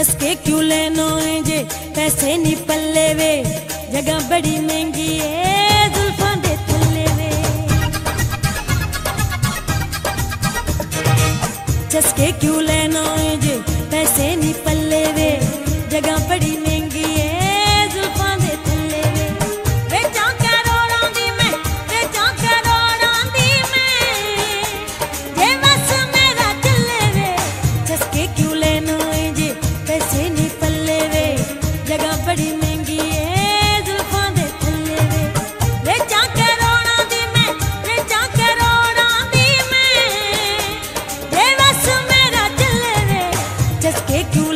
चस्के क्यों लेनो है जे? पैसे नहीं पल्ले वे। जगह बड़ी महँगी है, जुल्फा थल्ले वे। चस्के क्यों लेनो है जे? पैसे नहीं पल्ले वे। जगह बड़ी महँगी जगह बड़ी